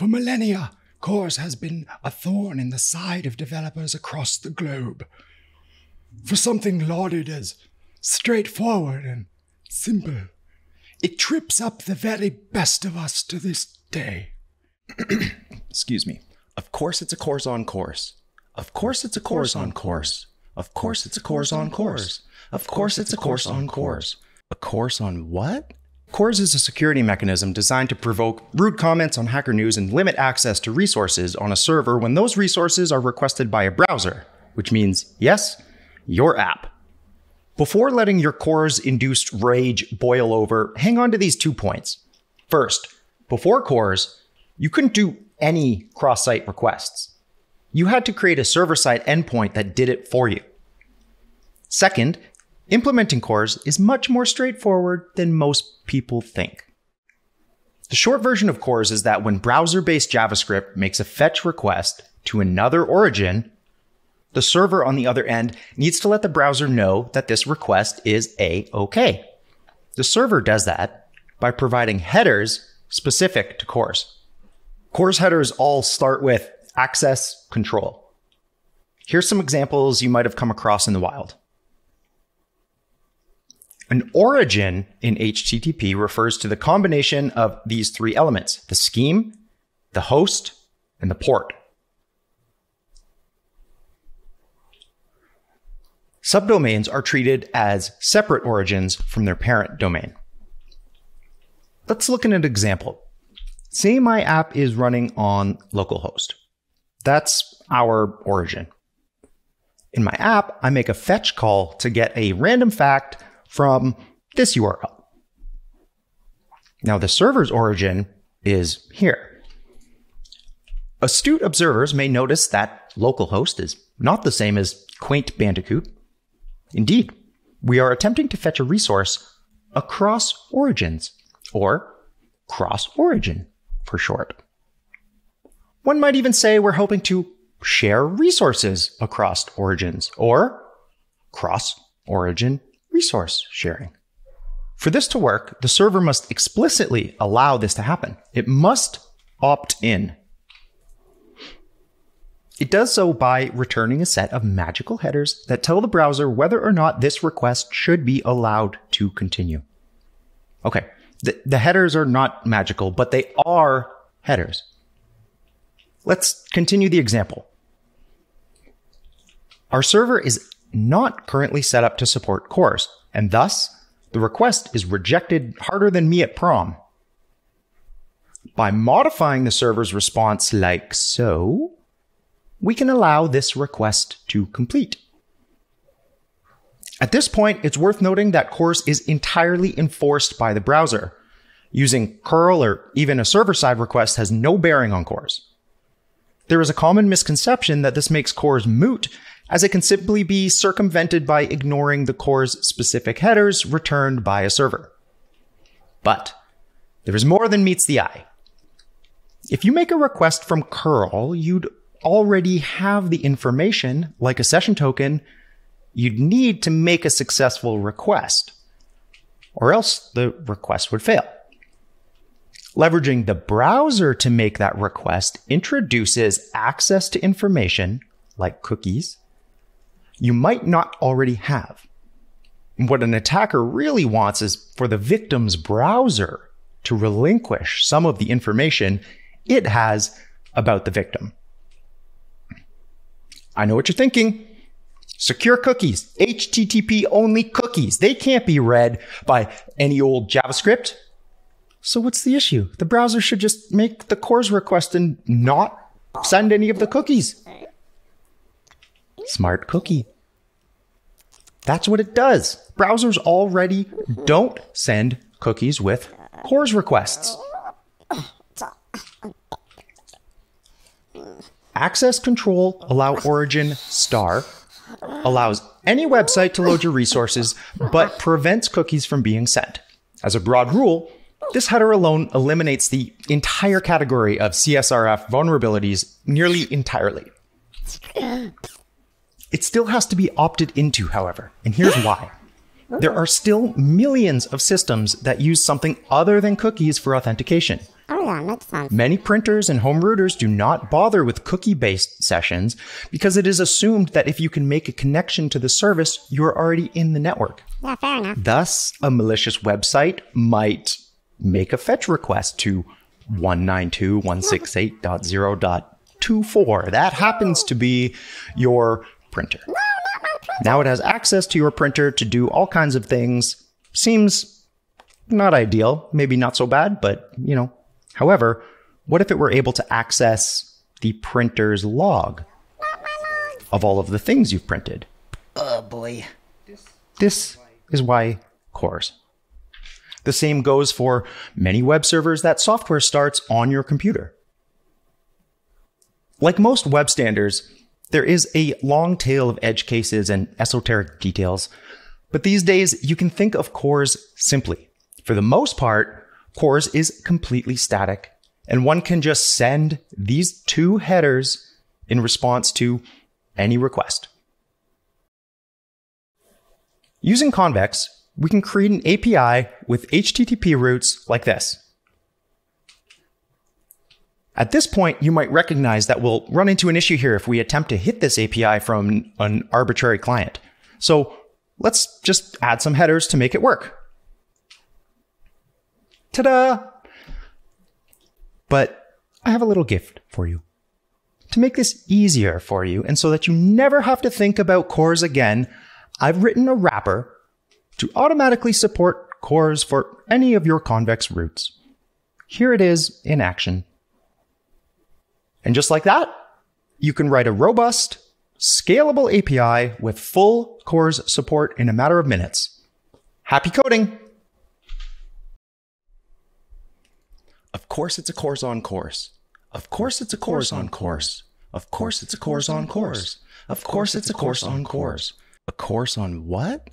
For millennia, CORS has been a thorn in the side of developers across the globe. For something lauded as straightforward and simple, it trips up the very best of us to this day. Excuse me. Of course it's a course on course. Of course it's a course on course. Of course it's a course on course. Of course it's a course on course. A course on what? CORS is a security mechanism designed to provoke rude comments on Hacker News and limit access to resources on a server when those resources are requested by a browser, which means, yes, your app. Before letting your CORS induced rage boil over, hang on to these two points. First, before CORS, you couldn't do any cross site requests. You had to create a server side endpoint that did it for you. Second, implementing CORS is much more straightforward than most people think. The short version of CORS is that when browser based JavaScript makes a fetch request to another origin, the server on the other end needs to let the browser know that this request is A OK. The server does that by providing headers specific to CORS. CORS headers all start with access control. Here's some examples you might have come across in the wild. An origin in HTTP refers to the combination of these three elements the scheme, the host, and the port. Subdomains are treated as separate origins from their parent domain. Let's look at an example. Say my app is running on localhost. That's our origin. In my app, I make a fetch call to get a random fact from this URL. Now, the server's origin is here. Astute observers may notice that localhost is not the same as quaint Bandicoot. Indeed, we are attempting to fetch a resource across origins, or cross origin for short. One might even say we're hoping to share resources across origins, or cross origin resource sharing. For this to work, the server must explicitly allow this to happen. It must opt in. It does so by returning a set of magical headers that tell the browser whether or not this request should be allowed to continue. Okay, the, the headers are not magical, but they are headers. Let's continue the example. Our server is not currently set up to support CORS, and thus the request is rejected harder than me at prom. By modifying the server's response like so, we can allow this request to complete. At this point, it's worth noting that CORS is entirely enforced by the browser. Using curl or even a server side request has no bearing on CORS. There is a common misconception that this makes CORS moot as it can simply be circumvented by ignoring the CORS specific headers returned by a server. But there is more than meets the eye. If you make a request from curl, you'd already have the information, like a session token, you'd need to make a successful request, or else the request would fail. Leveraging the browser to make that request introduces access to information, like cookies, you might not already have. What an attacker really wants is for the victim's browser to relinquish some of the information it has about the victim. I know what you're thinking. Secure cookies, HTTP only cookies. They can't be read by any old JavaScript. So what's the issue? The browser should just make the CORS request and not send any of the cookies. Smart cookie. That's what it does. Browsers already don't send cookies with CORS requests. Access control allow origin star allows any website to load your resources, but prevents cookies from being sent. As a broad rule, this header alone eliminates the entire category of CSRF vulnerabilities nearly entirely. It still has to be opted into, however, and here's why. There are still millions of systems that use something other than cookies for authentication. Oh yeah, makes sense. Many printers and home routers do not bother with cookie based sessions because it is assumed that if you can make a connection to the service, you are already in the network. Yeah, fair enough. Thus, a malicious website might make a fetch request to 192.168.0.24. That happens to be your printer. Now it has access to your printer to do all kinds of things. Seems not ideal, maybe not so bad, but you know. However, what if it were able to access the printer's log of all of the things you've printed? Oh boy. This is why CORS. The same goes for many web servers that software starts on your computer. Like most web standards, there is a long tail of edge cases and esoteric details, but these days you can think of CORS simply. For the most part, CORS is completely static, and one can just send these two headers in response to any request. Using Convex, we can create an API with HTTP routes like this. At this point, you might recognize that we'll run into an issue here if we attempt to hit this API from an arbitrary client. So let's just add some headers to make it work. Ta-da! But I have a little gift for you. To make this easier for you and so that you never have to think about CORS again, I've written a wrapper to automatically support CORS for any of your convex routes. Here it is in action. And just like that, you can write a robust, scalable API with full CORS support in a matter of minutes. Happy coding! Of course, it's a course on course. Of course, it's a course on course. Of course, it's a course on course. Of course, it's a course on course. A course on what?